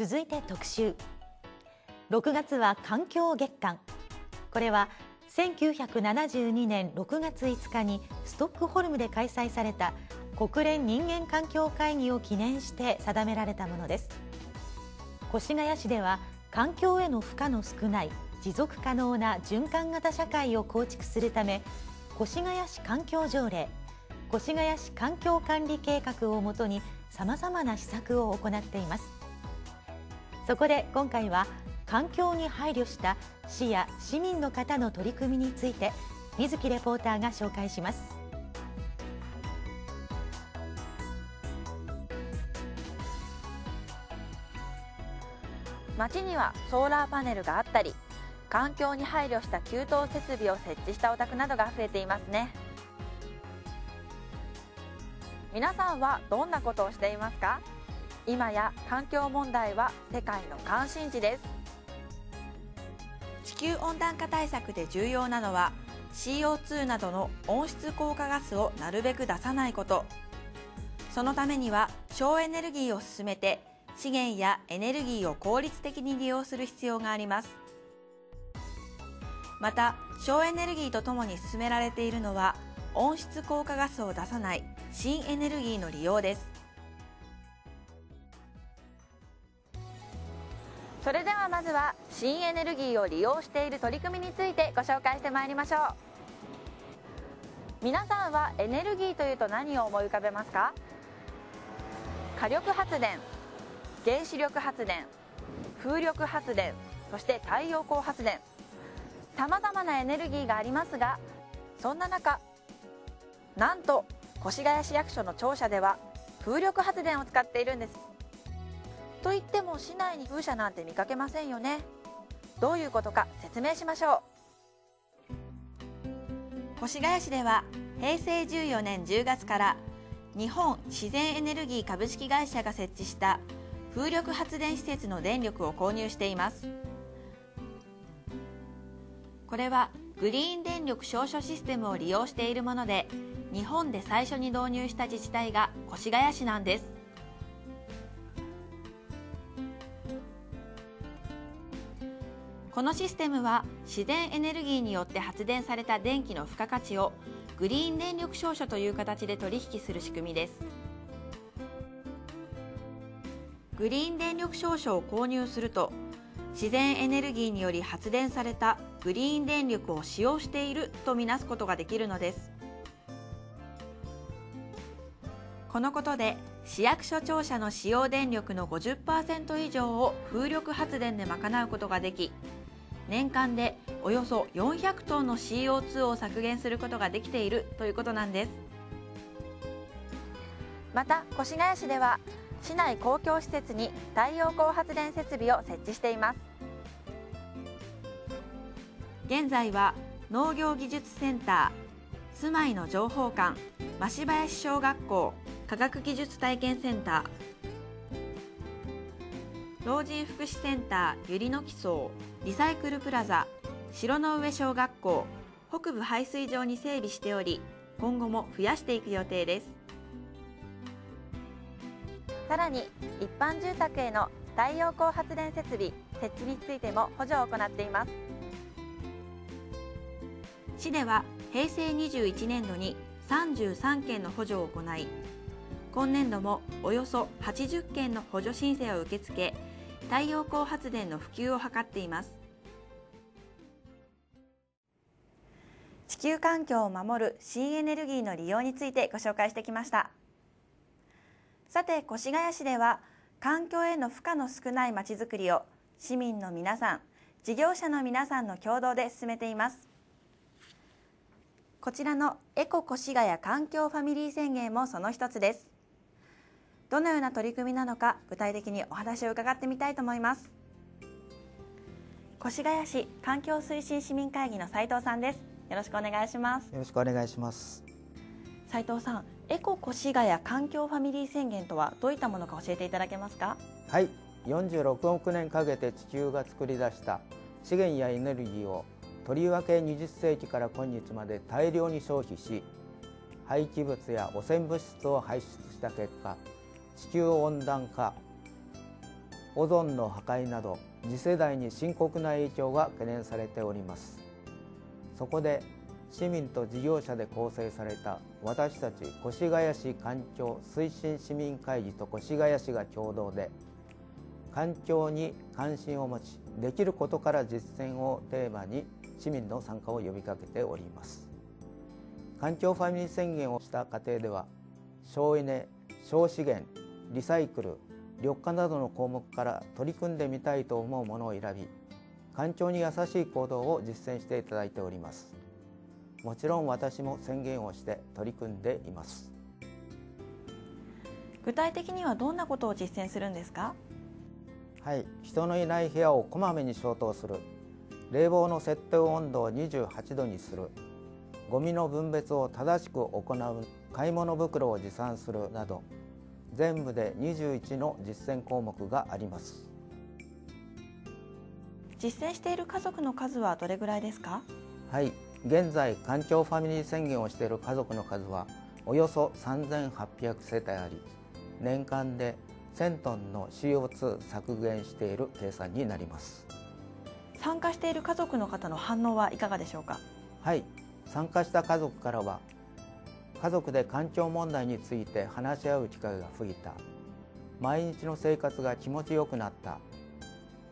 続いて特集。6月は環境月間。これは1972年6月5日にストックホルムで開催された国連人間環境会議を記念して定められたものです。越谷市では環境への負荷の少ない持続可能な循環型社会を構築するため越谷市環境条例越谷市環境管理計画をもとにさまざまな施策を行っています。そこで今回は環境に配慮した市や市民の方の取り組みについて水木レポーターが紹介します。街にはソーラーパネルがあったり環境に配慮した給湯設備を設置したお宅などが増えていますね。皆さんはどんなことをしていますか？今や環境問題は世界の関心事です。地球温暖化対策で重要なのは CO2 などの温室効果ガスをなるべく出さないこと。そのためには省エネルギーを進めて資源やエネルギーを効率的に利用する必要があります。また省エネルギーとともに進められているのは温室効果ガスを出さない新エネルギーの利用です。それではまずは新エネルギーを利用している取り組みについてご紹介してまいりましょう。皆さんはエネルギーというと何を思い浮かべますか？火力発電原子力発電風力発電そして太陽光発電。さまざまなエネルギーがありますがそんな中なんと越谷市役所の庁舎では風力発電を使っているんです。といっても市内に風車なんて見かけませんよね。どういうことか説明しましょう。越谷市では平成14年10月から日本自然エネルギー株式会社が設置した風力発電施設の電力を購入しています。これはグリーン電力証書システムを利用しているもので日本で最初に導入した自治体が越谷市なんです。このシステムは自然エネルギーによって発電された電気の付加価値をグリーン電力証書という形で取引する仕組みです。グリーン電力証書を購入すると自然エネルギーにより発電されたグリーン電力を使用しているとみなすことができるのです。このことで市役所庁舎の使用電力の50%以上を風力発電で賄うことができ年間でおよそ400トンの CO2 を削減することができているということなんです。また越谷市では市内公共施設に太陽光発電設備を設置しています。現在は農業技術センター住まいの情報館増林小学校科学技術体験センター老人福祉センターゆりの木荘リサイクルプラザ城の上小学校北部排水場に整備しており今後も増やしていく予定です。さらに一般住宅への太陽光発電設備設置についても補助を行っています。市では平成21年度に33件の補助を行い今年度もおよそ80件の補助申請を受け付け太陽光発電の普及を図っています。地球環境を守る新エネルギーの利用についてご紹介してきました。さて越谷市では環境への負荷の少ないまちづくりを市民の皆さん事業者の皆さんの共同で進めています。こちらのエコ越谷環境ファミリー宣言もその一つです。どのような取り組みなのか具体的にお話を伺ってみたいと思います。越谷市環境推進市民会議の斉藤さんです。よろしくお願いします。よろしくお願いします。斉藤さんエコ越谷環境ファミリー宣言とはどういったものか教えていただけますか？はい。46億年かけて地球が作り出した資源やエネルギーをとりわけ20世紀から今日まで大量に消費し廃棄物や汚染物質を排出した結果地球温暖化オゾンの破壊など次世代に深刻な影響が懸念されております。そこで市民と事業者で構成された私たち越谷市環境推進市民会議と越谷市が共同で環境に関心を持ちできることから実践をテーマに市民の参加を呼びかけております。環境ファミリー宣言をした過程では省エネ省資源リサイクル緑化などの項目から取り組んでみたいと思うものを選び環境に優しい行動を実践していただいております。もちろん私も宣言をして取り組んでいます。具体的にはどんなことを実践するんですか？はい。人のいない部屋をこまめに消灯する。冷房の設定温度を28度にする。ゴミの分別を正しく行う。買い物袋を持参するなど全部で21の実践項目があります。実践している家族の数はどれぐらいですか？はい。現在環境ファミリー宣言をしている家族の数はおよそ3800世帯あり年間で1000トンの CO2 削減している計算になります。参加している家族の方の反応はいかがでしょうか？はい。参加した家族からは家族で環境問題について話し合う機会が増えた。毎日の生活が気持ちよくなった。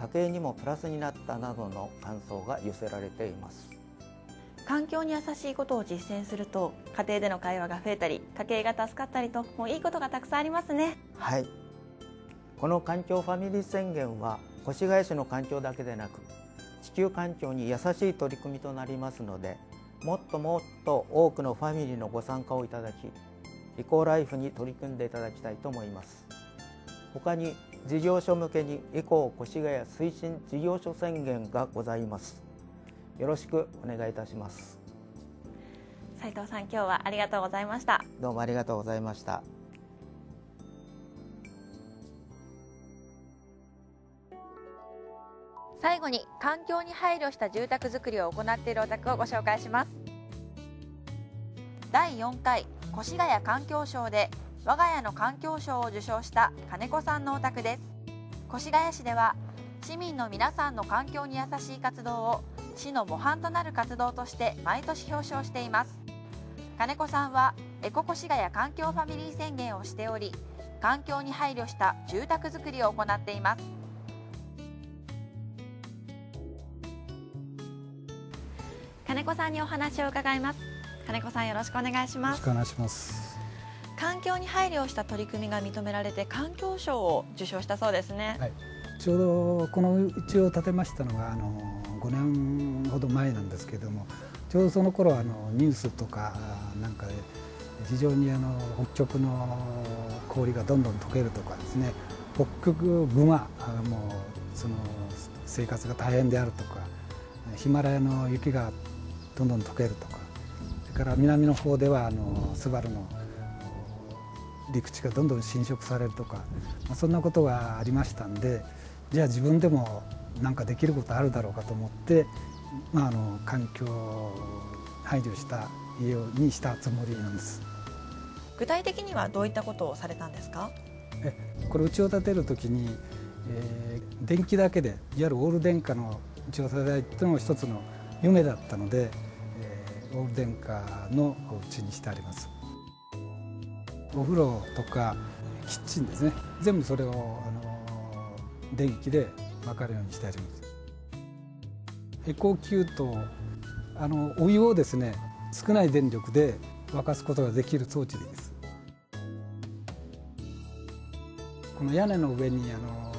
家計にもプラスになったなどの感想が寄せられています。環境に優しいことを実践すると家庭での会話が増えたり家計が助かったりともういいことがたくさんありますね。はい。この環境ファミリー宣言は越谷市の環境だけでなく地球環境に優しい取り組みとなりますのでもっともっと多くのファミリーのご参加をいただきエコーライフに取り組んでいただきたいと思います。他に事業所向けにエコー越谷推進事業所宣言がございます。よろしくお願いいたします。斉藤さん今日はありがとうございました。どうもありがとうございました最後に環境に配慮した住宅づくりを行っているお宅をご紹介します。第4回越谷環境賞で我が家の環境賞を受賞した金子さんのお宅です。越谷市では市民の皆さんの環境に優しい活動を市の模範となる活動として毎年表彰しています。金子さんはエコ越谷環境ファミリー宣言をしており環境に配慮した住宅づくりを行っています。金子さんにお話を伺います。金子さんよろしくお願いします。お願いします。環境に配慮した取り組みが認められて環境賞を受賞したそうですね、はい、ちょうどこのうちを建てましたのがあの5年ほど前なんですけれどもちょうどその頃あのニュースとかなんかで非常にあの北極の氷がどんどん溶けるとかですね北極熊もうその生活が大変であるとかヒマラヤの雪がどんどん溶けるとか。それから南の方ではあのスバルの陸地がどんどん侵食されるとか、まあ、そんなことがありましたんでじゃあ自分でも何かできることあるだろうかと思って、まあ、あの環境を排除した家にしたつもりなんです。具体的にはどういったことをされたんですか？えこれ家を建てる時に、えー、電気だけでいわゆるオール電化の家を建てたいっていうのも一つの夢だったので、電化の家にしてあります。お風呂とかキッチンですね。全部それを、あの電気で分かるようにしてあります。エコキュートあのお湯をですね少ない電力で沸かすことができる装置です。この屋根の上にあの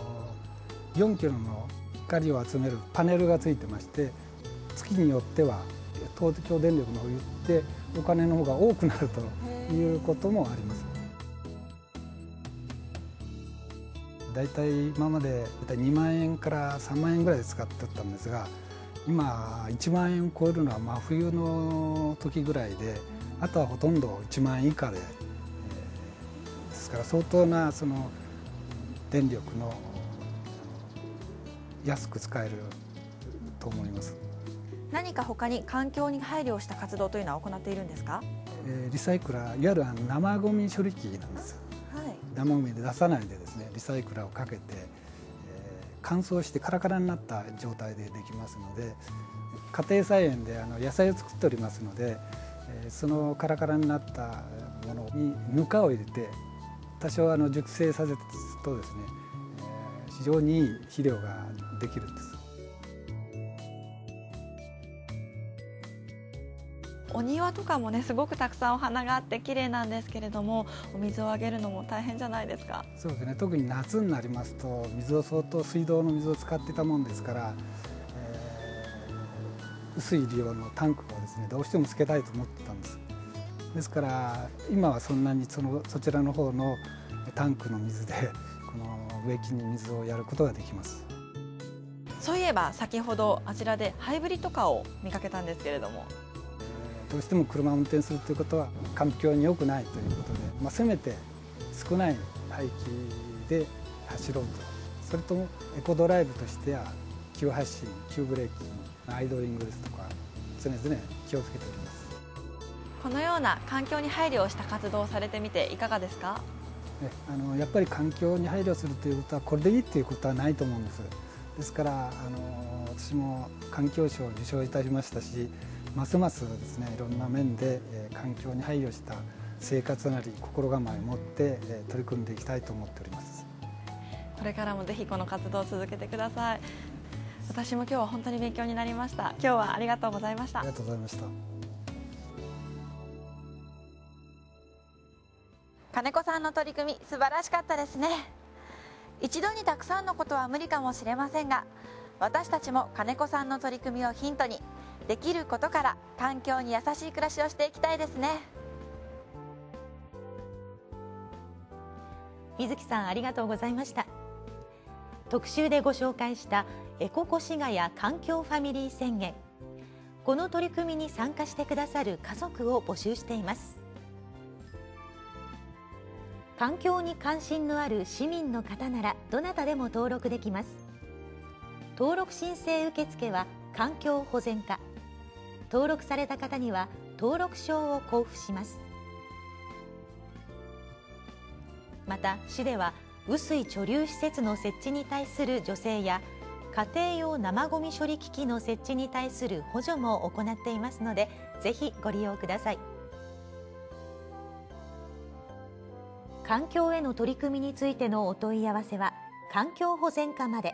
4キロの光を集めるパネルがついてまして月によっては東京電力のお湯ってお金の方が多くなるということもありますだいたい今までだいたい2万円から3万円ぐらいで使ってたんですが今1万円を超えるのは真冬の時ぐらいであとはほとんど1万円以下で、えー、ですから相当なその電力の安く使えると思います何か他に環境に配慮した活動というのは行っているんですか、えー、リサイクラーいわゆる生ゴミ処理機なんです、はい、生ゴミで出さないでですねリサイクラーをかけて、え乾燥してカラカラになった状態でできますので家庭菜園であの野菜を作っておりますのでそのカラカラになったものにぬかを入れて多少あの熟成させるとですね非常にいい肥料ができるんです。お庭とかもねすごくたくさんお花があって綺麗なんですけれどもお水をあげるのも大変じゃないですか？そうですね。特に夏になりますと水を相当水道の水を使ってたもんですから、えー、薄い量のタンクをですねどうしてもつけたいと思ってたんです。ですから今はそんなにそのそちらの方のタンクの水で この植木に水をやることができます。そういえば先ほどあちらでハイブリとかを見かけたんですけれどもどうしても車を運転するということは環境に良くないということで、まあ、せめて少ない排気で走ろうと。それともエコドライブとしては急発進急ブレーキアイドリングですとか常々気をつけております。このような環境に配慮をした活動をされてみていかがですか？あのやっぱり環境に配慮するということはこれでいいということはないと思うんです。ですからあの私も環境省を受賞いたしましたしますますですねいろんな面で、えー、環境に配慮した生活なり心構えを持って、えー、取り組んでいきたいと思っております。これからもぜひこの活動を続けてください。私も今日は本当に勉強になりました。今日はありがとうございました。ありがとうございました。金子さんの取り組み素晴らしかったですね。一度にたくさんのことは無理かもしれませんが私たちも金子さんの取り組みをヒントにできることから環境に優しい暮らしをしていきたいですね。水木さんありがとうございました。特集でご紹介したエコ越谷環境ファミリー宣言。この取り組みに参加してくださる家族を募集しています。環境に関心のある市民の方ならどなたでも登録できます。登録申請受付は環境保全課。登録された方には登録証を交付しますまた市では雨水貯留施設の設置に対する助成や家庭用生ごみ処理機器の設置に対する補助も行っていますのでぜひご利用ください環境への取り組みについてのお問い合わせは環境保全課まで。